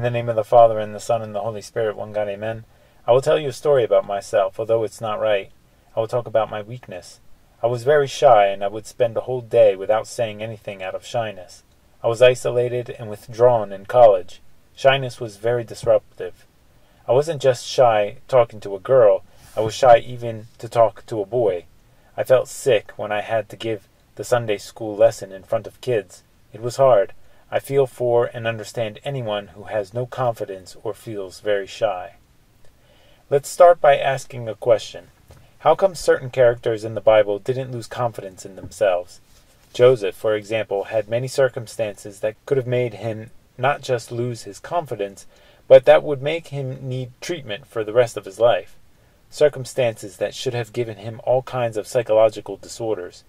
In the name of the Father, and the Son, and the Holy Spirit, one God, amen. I will tell you a story about myself, although it's not right. I will talk about my weakness. I was very shy, and I would spend a whole day without saying anything out of shyness. I was isolated and withdrawn in college. Shyness was very disruptive. I wasn't just shy talking to a girl, I was shy even to talk to a boy. I felt sick when I had to give the Sunday school lesson in front of kids. It was hard. I feel for and understand anyone who has no confidence or feels very shy. Let's start by asking a question. How come certain characters in the Bible didn't lose confidence in themselves? Joseph, for example, had many circumstances that could have made him not just lose his confidence, but that would make him need treatment for the rest of his life. Circumstances that should have given him all kinds of psychological disorders.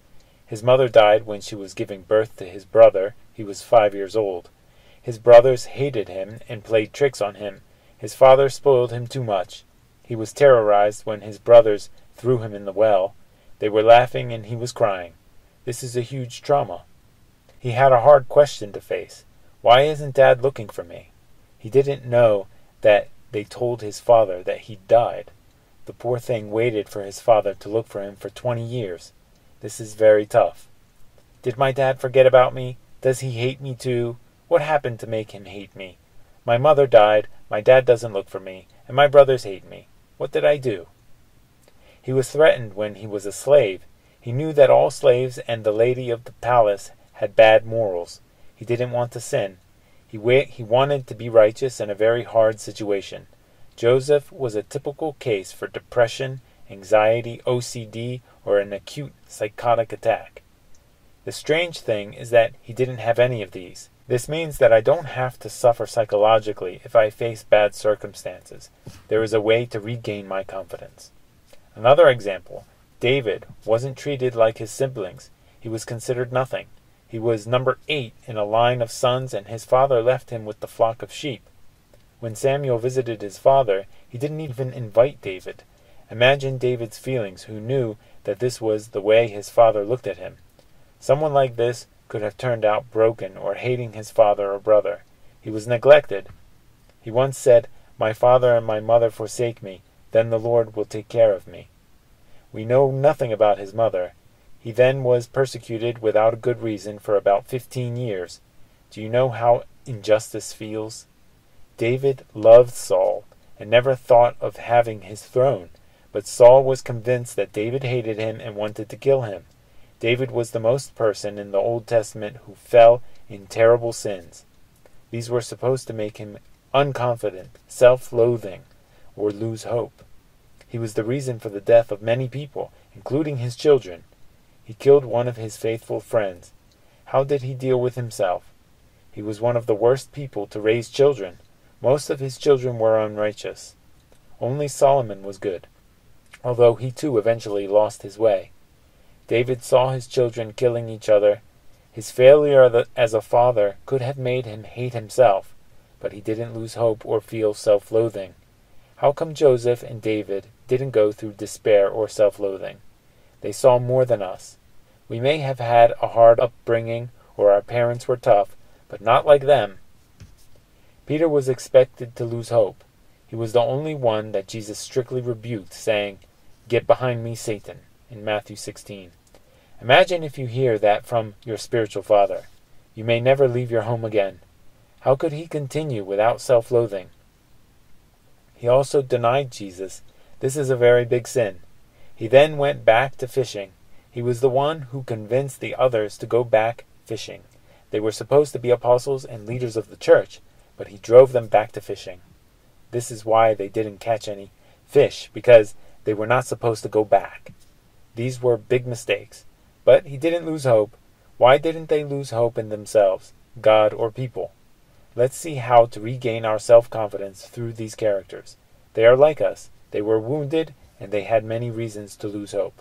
His mother died when she was giving birth to his brother. He was five years old. His brothers hated him and played tricks on him. His father spoiled him too much. He was terrorized when his brothers threw him in the well. They were laughing and he was crying. This is a huge trauma. He had a hard question to face. Why isn't Dad looking for me? He didn't know that they told his father that he'd died. The poor thing waited for his father to look for him for twenty years. This is very tough. Did my dad forget about me? Does he hate me too? What happened to make him hate me? My mother died, my dad doesn't look for me, and my brothers hate me. What did I do? He was threatened when he was a slave. He knew that all slaves and the lady of the palace had bad morals. He didn't want to sin. He, wa- he wanted to be righteous in a very hard situation. Joseph was a typical case for depression anxiety, OCD, or an acute psychotic attack. The strange thing is that he didn't have any of these. This means that I don't have to suffer psychologically if I face bad circumstances. There is a way to regain my confidence. Another example David wasn't treated like his siblings. He was considered nothing. He was number eight in a line of sons, and his father left him with the flock of sheep. When Samuel visited his father, he didn't even invite David. Imagine David's feelings, who knew that this was the way his father looked at him. Someone like this could have turned out broken or hating his father or brother. He was neglected. He once said, My father and my mother forsake me, then the Lord will take care of me. We know nothing about his mother. He then was persecuted without a good reason for about fifteen years. Do you know how injustice feels? David loved Saul and never thought of having his throne. But Saul was convinced that David hated him and wanted to kill him. David was the most person in the Old Testament who fell in terrible sins. These were supposed to make him unconfident, self loathing, or lose hope. He was the reason for the death of many people, including his children. He killed one of his faithful friends. How did he deal with himself? He was one of the worst people to raise children. Most of his children were unrighteous. Only Solomon was good although he too eventually lost his way. David saw his children killing each other. His failure as a father could have made him hate himself, but he didn't lose hope or feel self loathing. How come Joseph and David didn't go through despair or self loathing? They saw more than us. We may have had a hard upbringing or our parents were tough, but not like them. Peter was expected to lose hope. He was the only one that Jesus strictly rebuked, saying, Get behind me, Satan, in Matthew 16. Imagine if you hear that from your spiritual father. You may never leave your home again. How could he continue without self loathing? He also denied Jesus. This is a very big sin. He then went back to fishing. He was the one who convinced the others to go back fishing. They were supposed to be apostles and leaders of the church, but he drove them back to fishing. This is why they didn't catch any fish, because they were not supposed to go back. These were big mistakes. But he didn't lose hope. Why didn't they lose hope in themselves, God, or people? Let's see how to regain our self confidence through these characters. They are like us. They were wounded, and they had many reasons to lose hope.